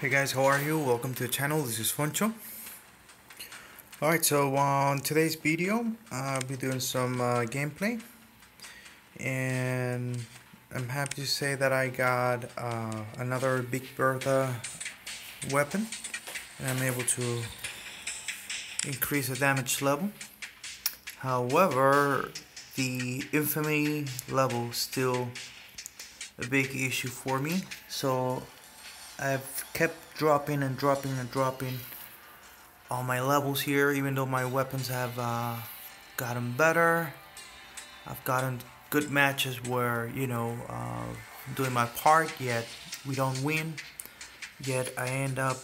Hey guys, how are you? Welcome to the channel. This is Foncho. Alright, so on today's video, I'll be doing some uh, gameplay. And I'm happy to say that I got uh, another Big Bertha weapon. And I'm able to increase the damage level. However, the infamy level still a big issue for me. So I've kept dropping and dropping and dropping all my levels here, even though my weapons have uh, gotten better. I've gotten good matches where, you know, uh, doing my part, yet we don't win. Yet I end up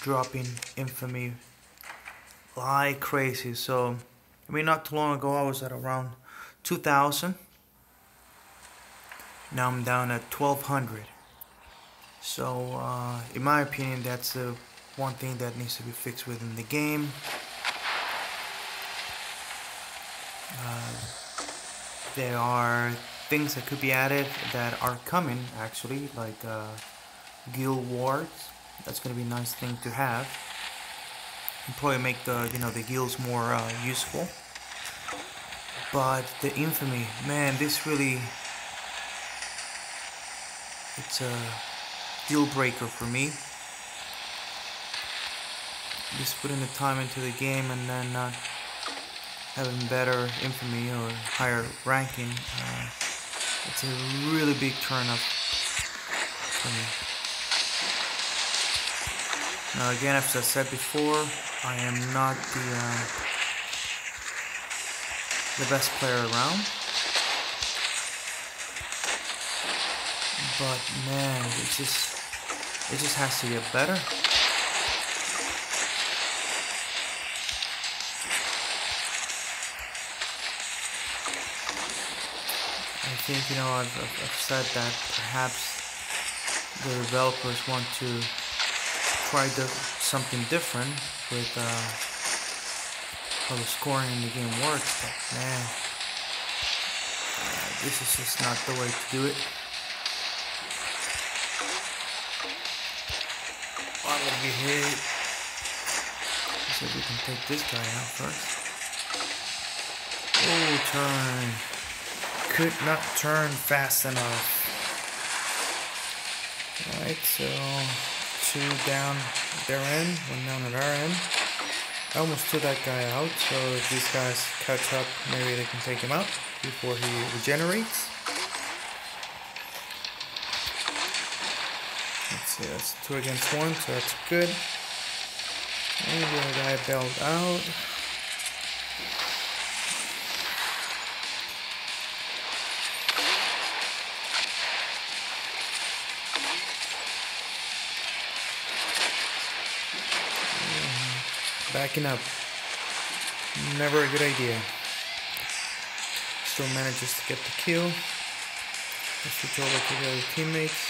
dropping infamy like crazy. So, I mean, not too long ago I was at around 2000. Now I'm down at 1200. So, uh, in my opinion, that's the one thing that needs to be fixed within the game. Uh, there are things that could be added that are coming, actually, like uh, guild wars. That's going to be a nice thing to have. And probably make the you know the guilds more uh, useful. But the infamy, man, this really it's a deal breaker for me. Just putting the time into the game and then not having better infamy or higher ranking, uh, it's a really big turn up for me. Now again, as I said before, I am not the uh, the best player around. but man, it just it just has to get better. I think you know I've, I've said that perhaps the developers want to try the, something different with uh, how the scoring in the game works, but man, uh, this is just not the way to do it. Gonna get hit. If we can take this guy out first. Oh, turn. Could not turn fast enough. Alright, so two down their end, one down at our end. I almost took that guy out, so if these guys catch up, maybe they can take him out before he regenerates. See, that's two against one, so that's good. And the guy bailed out. Mm-hmm. Backing up. Never a good idea. Still manages to get the kill. Let's over to the other teammates.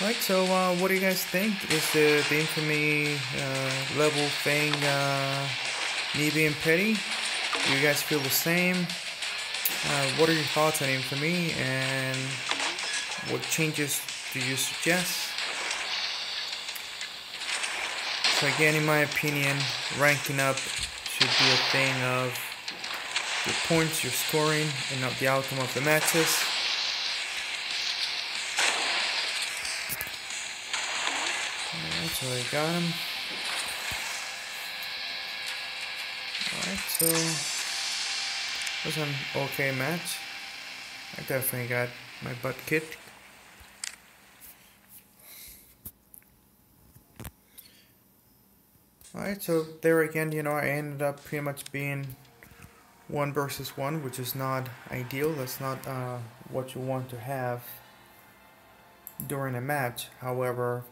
Right, so uh, what do you guys think? Is the, the infamy uh, level thing uh, me being petty? Do you guys feel the same? Uh, what are your thoughts on infamy and what changes do you suggest? So again, in my opinion, ranking up should be a thing of your points, your scoring, and not the outcome of the matches. So I got him. Alright, so was an okay match. I definitely got my butt kicked. Alright, so there again, you know, I ended up pretty much being one versus one, which is not ideal. That's not uh, what you want to have during a match. However,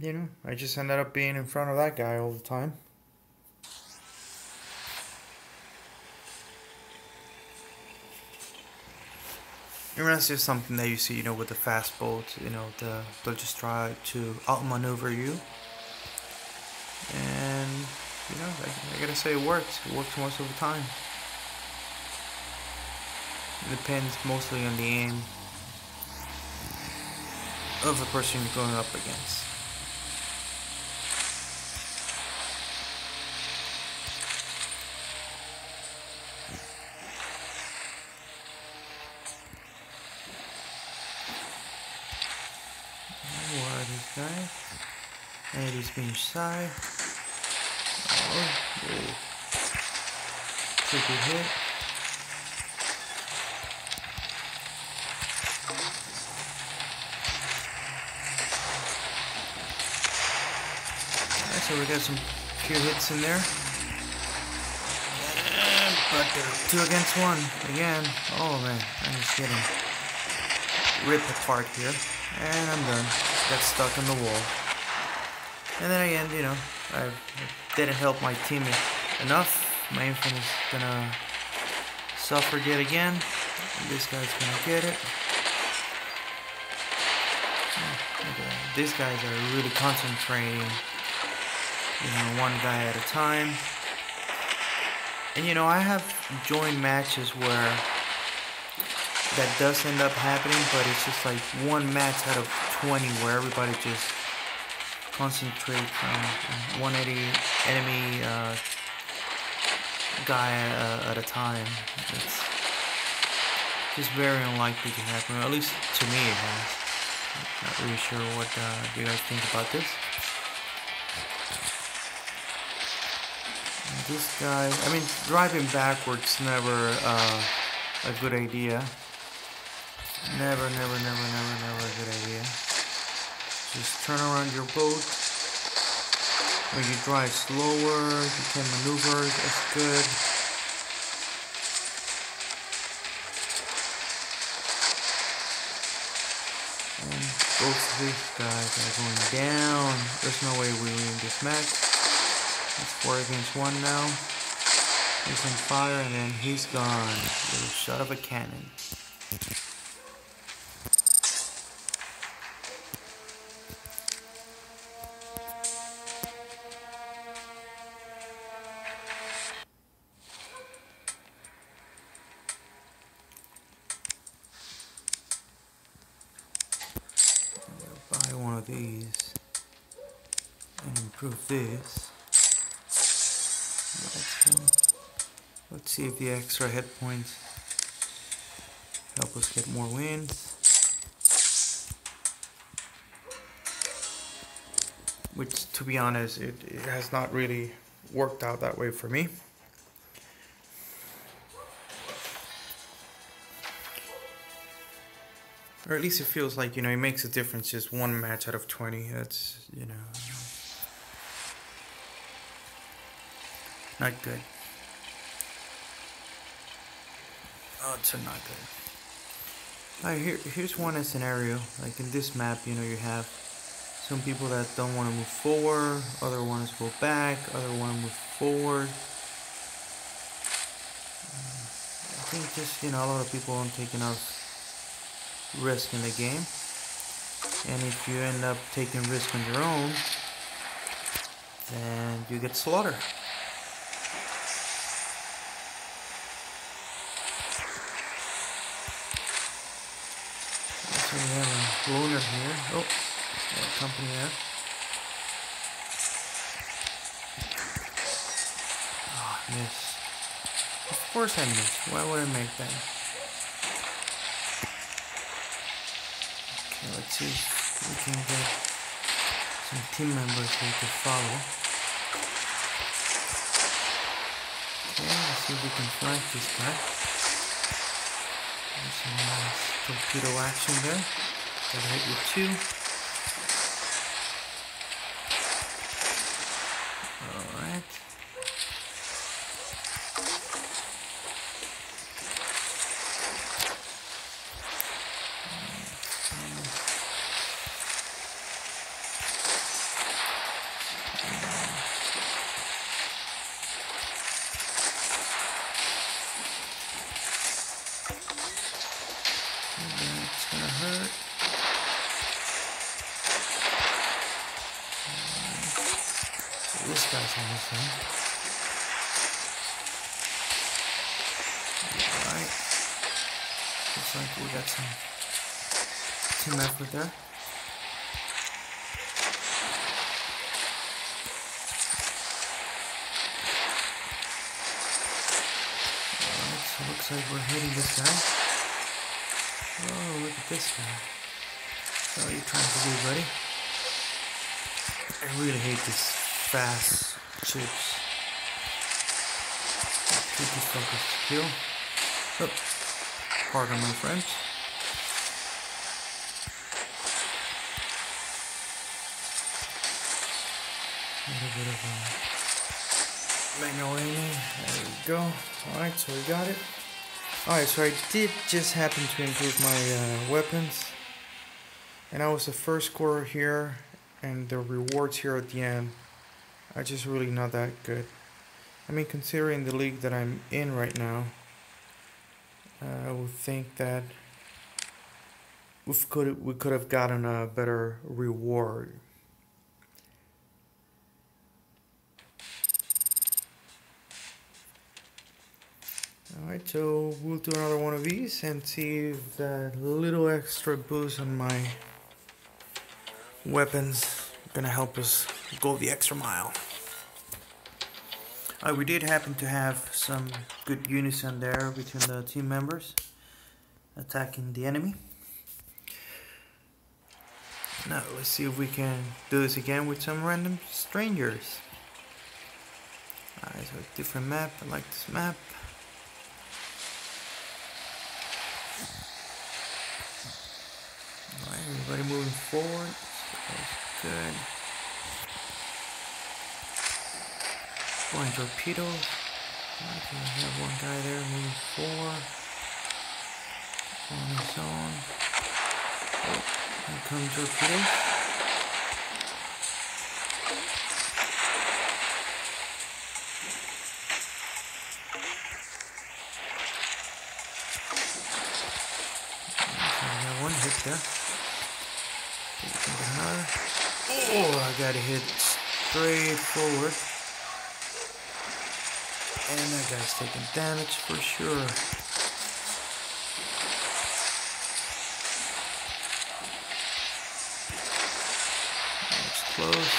you know, I just ended up being in front of that guy all the time. And that's just something that you see, you know, with the fast bolts, you know, the, they'll just try to outmaneuver you. And, you know, I, I gotta say it works. It works most of the time. It depends mostly on the aim. of the person you're going up against. What is this guy? Being shy. Oh, oh. Tricky hit. so we got some pure hits in there. But two against one again. Oh man, I'm just getting ripped apart here. And I'm done. Got stuck in the wall. And then again, you know, I didn't help my team enough. My infamy is gonna suffer yet again. And this guy's gonna get it. Oh, These guys are really concentrating you know, one guy at a time. And you know, I have joined matches where that does end up happening, but it's just like one match out of 20 where everybody just concentrates on 180 enemy uh, guy uh, at a time. It's just very unlikely to happen, at least to me it has. Not really sure what uh, you guys think about this. this guy, I mean, driving backwards never uh, a good idea. Never, never, never, never, never a good idea. Just turn around your boat. When you drive slower, you can maneuver as good. And both of these guys are going down. There's no way we win this match. It's four against one now. He's on fire and then he's gone. Little shot of a cannon. See if the extra hit points help us get more wins. Which, to be honest, it, it has not really worked out that way for me. Or at least it feels like, you know, it makes a difference just one match out of 20. That's, you know, not good. Oh, it's not good. Alright, here, here's one scenario. Like in this map, you know, you have some people that don't want to move forward, other ones go back, other want to move forward. I think just, you know, a lot of people don't take enough risk in the game. And if you end up taking risk on your own, then you get slaughtered. We have a loaner here. Oh, company there. Oh, miss. Of course I missed. Why would I make that? Okay, let's see if we can get some team members here to follow. Okay, let's see if we can flank this guy. Some nice torpedo action there. Got hit with two. too mess with her. Right, looks like we're hitting this guy. Oh, look at this guy. Oh, you're trying to do, buddy. I really hate this fast chips. Tricky fuckers to kill. Oh, pardon my friends. Bit of. There we go. Alright, so we got it. Alright, so I did just happen to improve my uh, weapons. And I was the first scorer here, and the rewards here at the end are just really not that good. I mean, considering the league that I'm in right now, uh, I would think that we could we could have gotten a better reward Alright, so we'll do another one of these and see if that little extra boost on my weapons gonna help us go the extra mile. Uh, we did happen to have some good unison there between the team members attacking the enemy. Now let's see if we can do this again with some random strangers. Alright, so different map, I like this map. Everybody moving forward. That's good. Flying torpedo. I have one guy there moving forward. On his own. Oh, here come torpedoes. one hit there. Oh, I gotta hit straight forward. And that guy's taking damage for sure. That's close.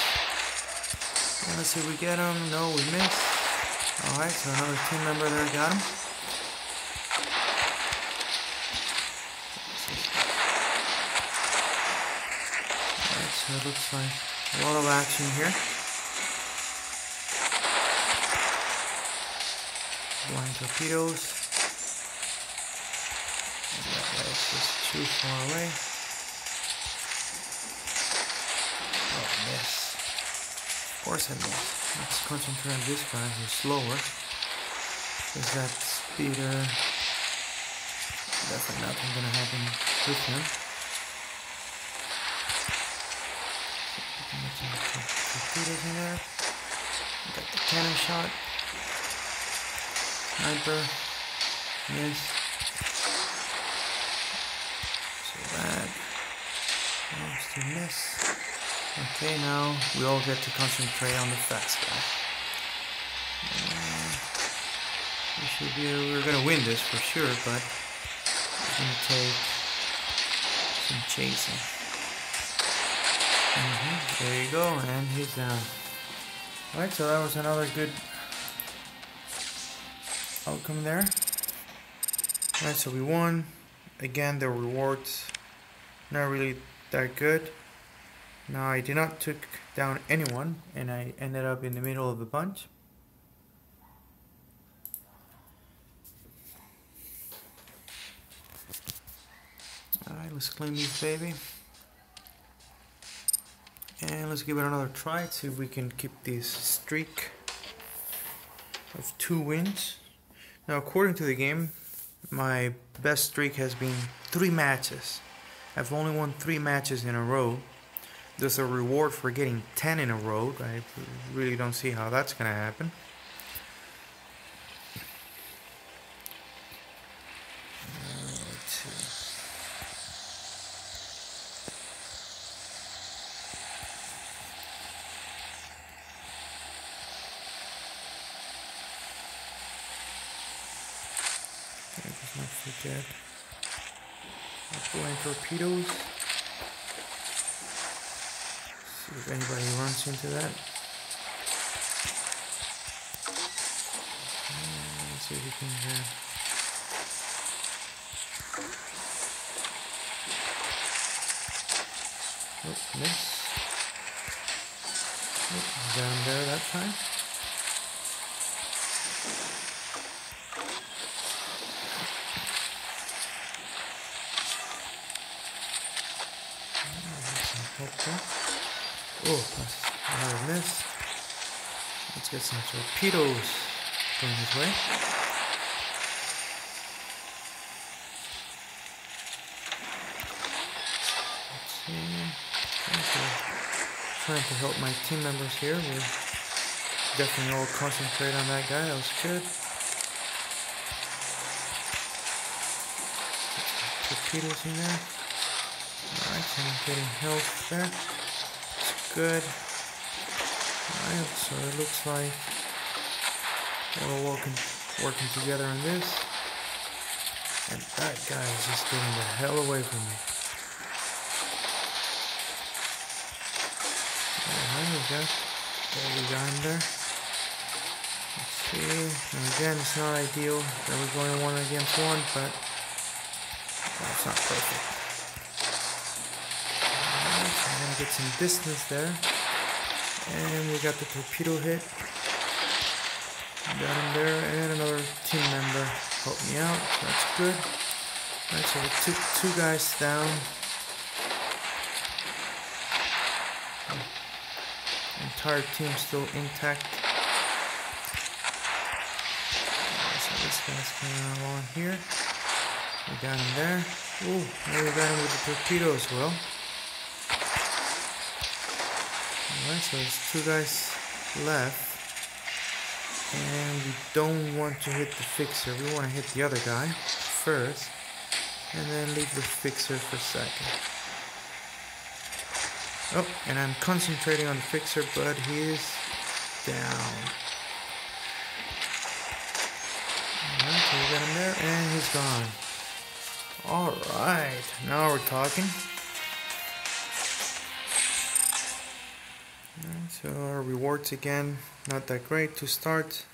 And let's see if we get him. No, we missed. Alright, so another team member there got him. Alright, So it looks like a lot of action here. Blind torpedoes. That guy's just too far away. Oh, miss. Of course I miss. Let's concentrate on this guy who's slower. Because that speeder... Definitely nothing gonna happen with him. Torpedoes in there. Got the cannon shot. Sniper. Miss. So that. Oh, still miss. Okay, now we all get to concentrate on the fast guy. We should be. We're gonna win this for sure, but it's gonna take some chasing. Mm -hmm. There you go, and he's down. Alright, so that was another good outcome there. Alright, so we won. Again, the rewards not really that good. Now, I did not took down anyone, and I ended up in the middle of the bunch. Alright, let's claim this baby. And let's give it another try, see if we can keep this streak of two wins. Now, according to the game, my best streak has been three matches. I've only won three matches in a row. There's a reward for getting 10 in a row. I really don't see how that's going to happen. torpedoes. See if anybody runs into that. Uh, let's see if we can grab. Oh, miss. Oh, down there that time. Oh, another miss. Let's get some torpedoes going his way. Let's see. Trying to help my team members here. We definitely all concentrate on that guy. That was good. Torpedoes in there. Alright, so I'm getting health there. Good. Alright, so it looks like we're all working, working together on this. And that guy is just getting the hell away from me. Alright, we got, there we got him there. Let's see. And again, it's not ideal that we're going one against one, but that's not perfect. Get some distance there. And we got the torpedo hit. Got him there, and another team member helped me out. That's good. Alright, so we took two guys down. Entire team still intact. So this guy's coming along here. We got him there. Ooh, now we got him with the torpedo as well. Alright, so there's two guys left. And we don't want to hit the fixer. We want to hit the other guy first. And then leave the fixer for second. Oh, and I'm concentrating on the fixer, but he is down. Alright, so we got him there, and he's gone. Alright, now we're talking. So rewards again, not that great to start.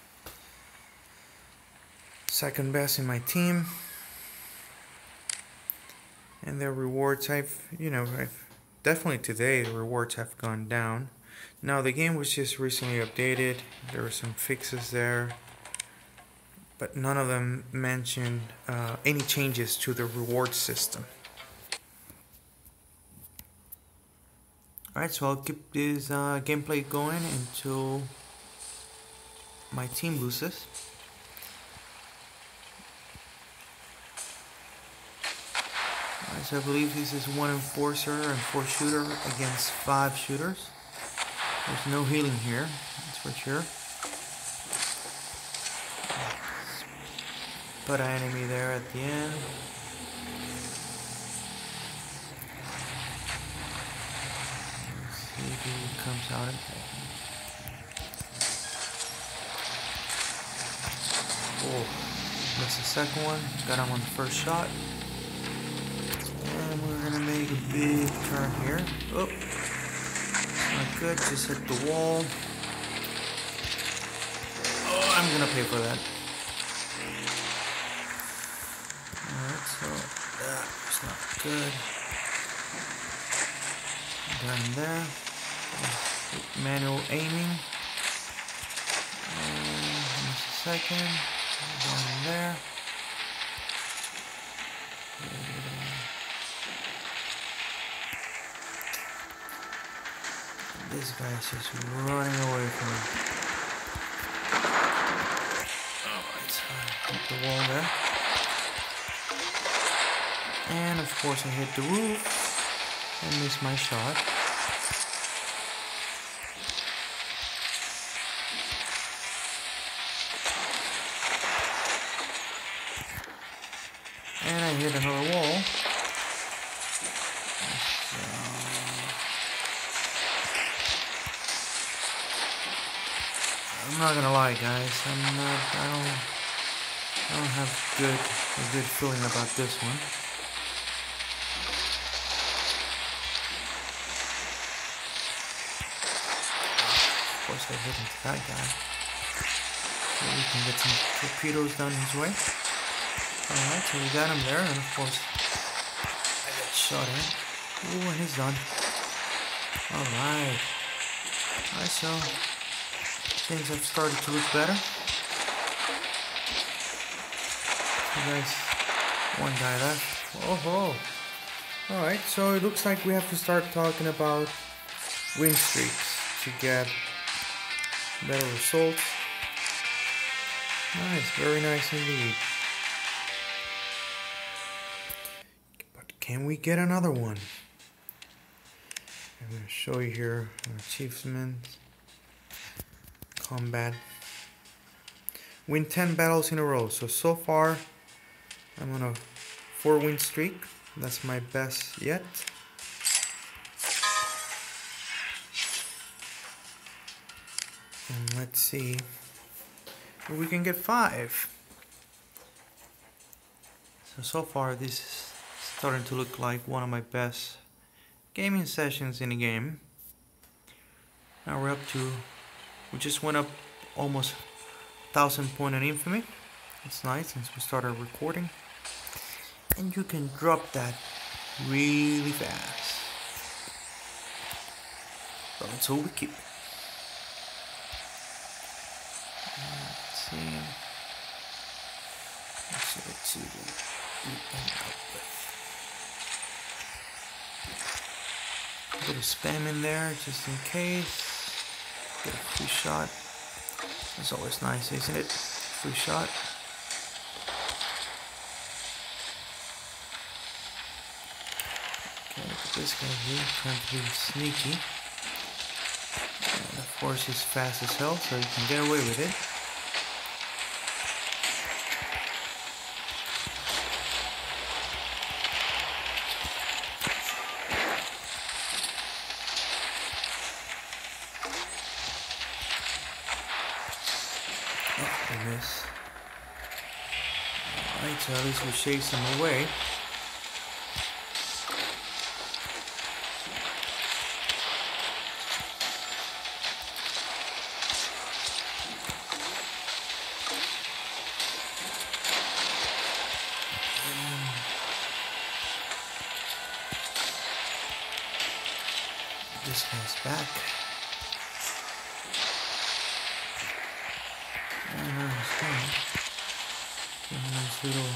Second best in my team. And the rewards I've, you know, I've definitely today the rewards have gone down. Now the game was just recently updated. There were some fixes there. But none of them mentioned uh, any changes to the reward system. Alright, so I'll keep this uh, gameplay going until my team loses. Alright, so I believe this is one enforcer and four shooter against five shooters. There's no healing here, that's for sure. Put an enemy there at the end. He comes out and Oh, missed the second one. Got him on the first shot. And we're gonna make a big turn here. Oh, not good. Just hit the wall. Oh, I'm gonna pay for that. Alright, so that's not good. Him there manual aiming. And just a second. Going there. This guy's just running away from me. Alright, hit the wall there. And of course I hit the roof and miss my shot. I hit another wall. So, uh, I'm not gonna lie, guys. I'm not. I don't. I don't have good a good feeling about this one. Of course, I hit into that guy. So we can get some torpedoes done his way. Alright, so we got him there, and of course, I got shot in. Ooh, and he's done. Alright. Alright, so things have started to look better. You guys, one guy left. Oh ho. Alright, so it looks like we have to start talking about win streaks to get better results. Nice, very nice indeed. Can we get another one? I'm going to show you here achievements, combat. Win 10 battles in a row. So, so far, I'm on a 4 win streak. That's my best yet. And let's see if we can get 5. So, so far this is starting to look like one of my best gaming sessions in the game. Now we're up to, we just went up almost 1000 point in infamy. It's nice since we started recording and you can drop that really fast. But until we keep Let's see. Let's see what to end up with. A bit of spam in there just in case. Get a free shot. That's always nice, isn't it? Free shot. Okay, this guy here trying to be sneaky. And of course he's fast as hell, so you can get away with it. Alright, so at least we chase him away. this guy's back. And he's gone. And nice little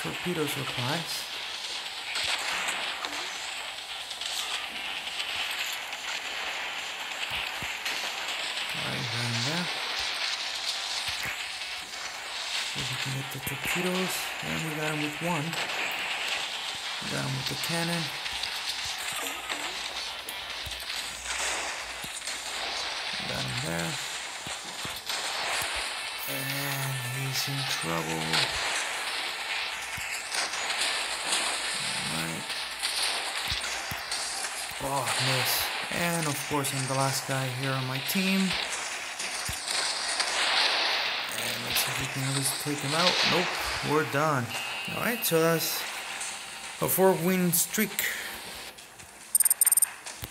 torpedo supplies. Right there. So we can get the torpedoes, and we got him with one. We got him with the cannon. Of course I'm the last guy here on my team. And let's see if we can at least take him out. Nope, we're done. Alright, so that's a four win streak.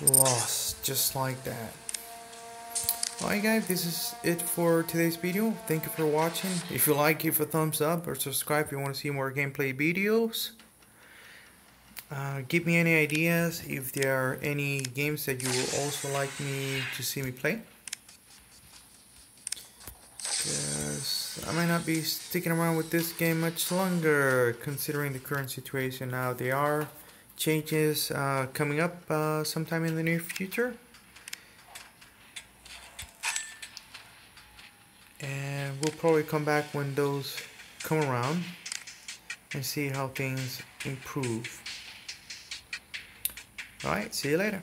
Lost, just like that. Alright guys, this is it for today's video. Thank you for watching. If you like, give a thumbs up or subscribe if you want to see more gameplay videos. Uh, give me any ideas if there are any games that you would also like me to see me play. Because I might not be sticking around with this game much longer considering the current situation now. There are changes uh, coming up uh, sometime in the near future. and we'll probably come back when those come around and see how things improve. Alright, see you later.